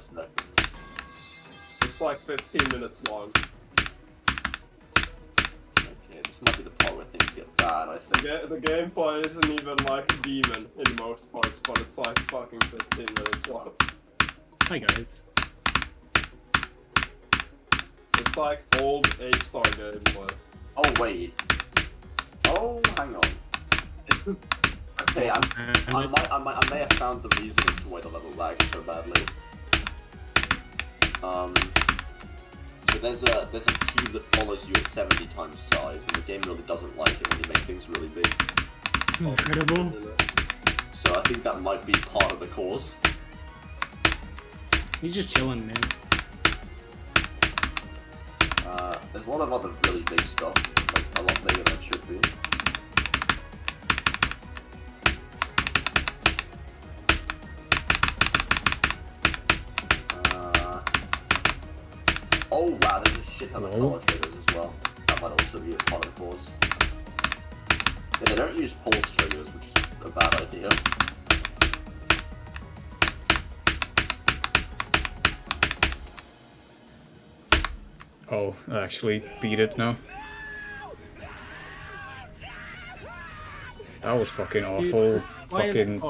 a sec. It's like 15 minutes long. Okay, this might be the part where things get bad, I think. Ga- the gameplay isn't even like demon in most parts, but it's like fucking 15 minutes long. Hi guys. It's like old A-star gameplay. Oh, wait. Oh, hang on. Okay, I'm, uh, I, might, I, might, I may have found the reason as to why the level lags so badly. Um, so there's a there's a cube that follows you at 70 times size, and the game really doesn't like it when you make things really big. Incredible. So I think that might be part of the cause. He's just chilling, man. Uh, there's a lot of other really big stuff, like a lot bigger than oh wow, there's a shit ton of Whoa. color triggers as well. That might also be a part of the cause. Yeah, they don't use pulse triggers, which is a bad idea. Oh, I actually beat it now. That was fucking awful. Why Fucking